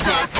Yeah.